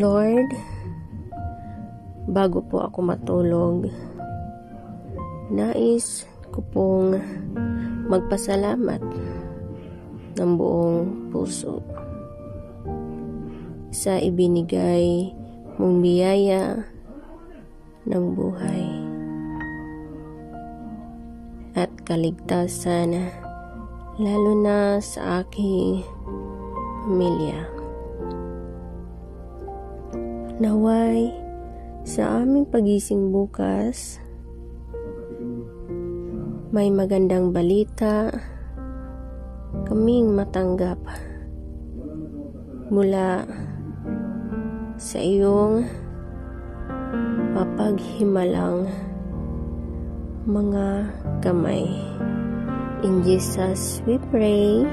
Lord, bago po ako matulog, nais ko pong magpasalamat ng buong puso sa ibinigay mong biyaya ng buhay at kaligtasan lalo na sa aking pamilya. Naway, sa aming pagising bukas, may magandang balita kaming matanggap mula sa iyong mapaghimalang mga kamay. In Jesus we pray.